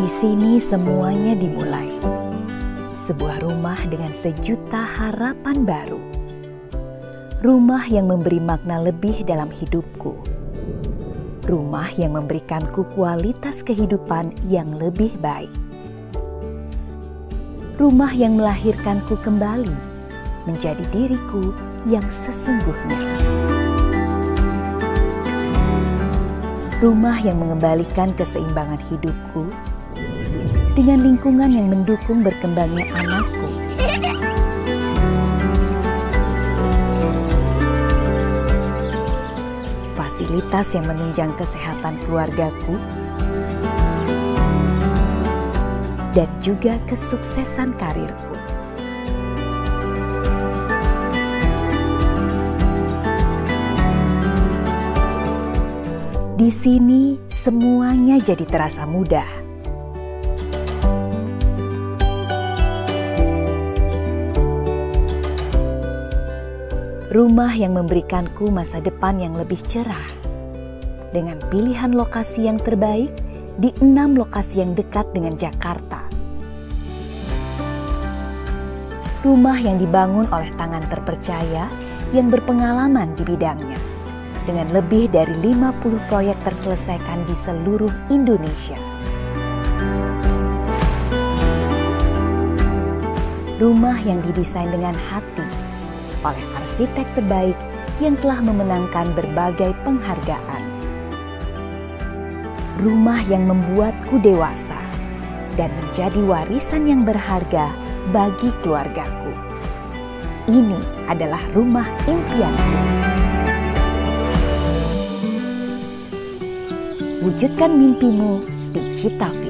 Di sini semuanya dimulai. Sebuah rumah dengan sejuta harapan baru. Rumah yang memberi makna lebih dalam hidupku. Rumah yang memberikanku kualitas kehidupan yang lebih baik. Rumah yang melahirkanku kembali menjadi diriku yang sesungguhnya. Rumah yang mengembalikan keseimbangan hidupku dengan lingkungan yang mendukung berkembangnya anakku. Fasilitas yang menunjang kesehatan keluargaku dan juga kesuksesan karirku. Di sini semuanya jadi terasa mudah. Rumah yang memberikanku masa depan yang lebih cerah. Dengan pilihan lokasi yang terbaik di enam lokasi yang dekat dengan Jakarta. Rumah yang dibangun oleh tangan terpercaya yang berpengalaman di bidangnya dengan lebih dari 50 proyek terselesaikan di seluruh Indonesia. Rumah yang didesain dengan hati oleh arsitek terbaik yang telah memenangkan berbagai penghargaan. Rumah yang membuatku dewasa dan menjadi warisan yang berharga bagi keluargaku. Ini adalah rumah impianku. Wujudkan mimpimu di Citavi.